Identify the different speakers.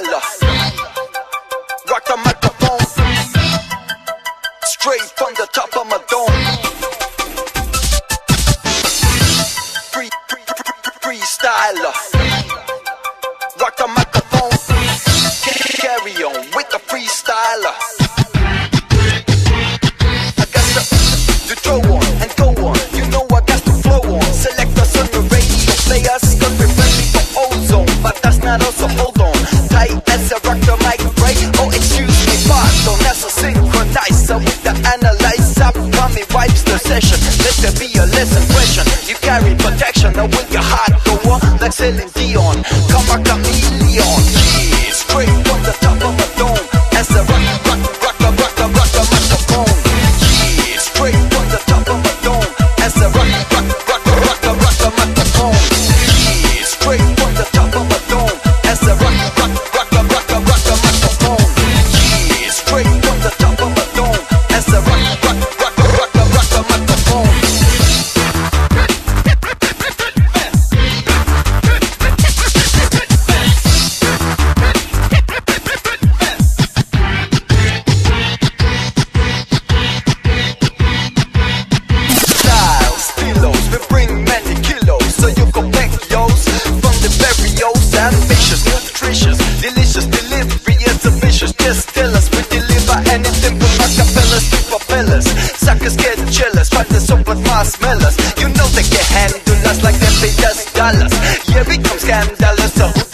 Speaker 1: Mandela. Rock the microphone. Straight from the top of my dome. Free, free, free, freestyler. Rock the microphone. So analyze up, analyzer, me wipes the session. Let there be a lesson question You carry protection, now with your heart go on Like Celine Dion. chillers Try to soap with my smellers. You know they can handle us like them pay us dollars Yeah, we come scandalous So